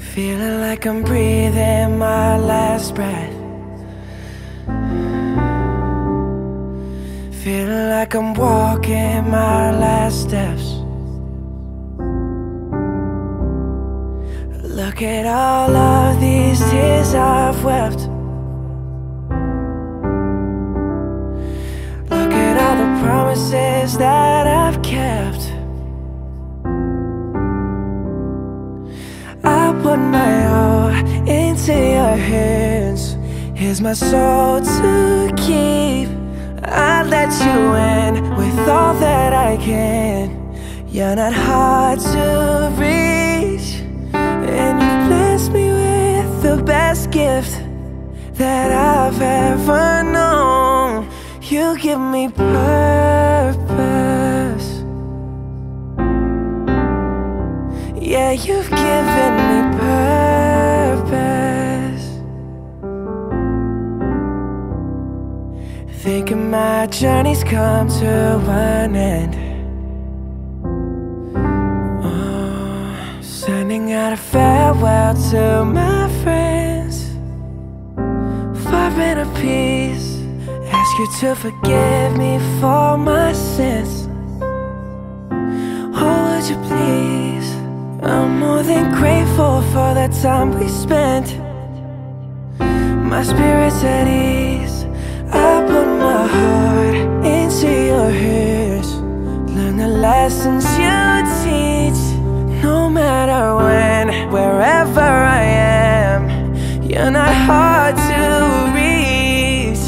Feeling like I'm breathing my last breath. Feeling like I'm walking my last steps. Look at all of these tears I've wept. Look at all the promises that I put my all into your hands. Here's my soul to keep. I let you in with all that I can. You're not hard to reach, and you've me with the best gift that I've ever known. You give me purpose. Yeah, you've given me purpose. Thinking my journey's come to an end. Oh, sending out a farewell to my friends. Far in a peace. Ask you to forgive me for grateful for the time we spent. My spirit's at ease. I put my heart into your hands. Learn the lessons you teach. No matter when, wherever I am, you're not hard to reach.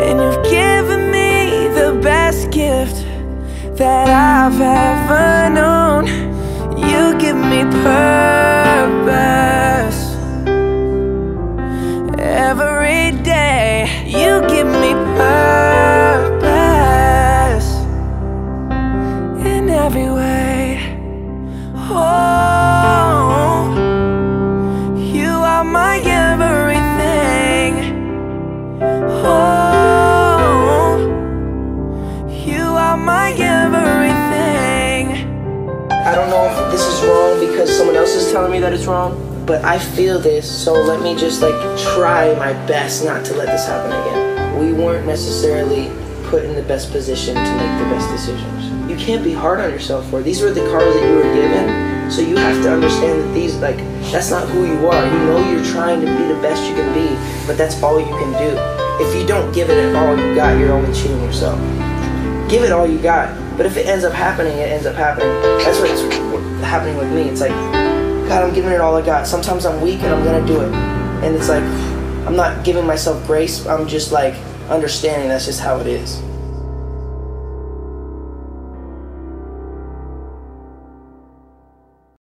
And you've given me the best gift that I've ever known. Me purpose every day. You wrong because someone else is telling me that it's wrong, but I feel this, so let me just like try my best not to let this happen again. We weren't necessarily put in the best position to make the best decisions. You can't be hard on yourself for. These were the cards that you were given, so you have to understand that these like that's not who you are. You know you're trying to be the best you can be, but that's all you can do. If you don't give it all you got, you're only cheating yourself give it all you got. But if it ends up happening, it ends up happening. That's what's happening with me. It's like, God, I'm giving it all I got. Sometimes I'm weak and I'm gonna do it. And it's like, I'm not giving myself grace. I'm just like understanding that's just how it is.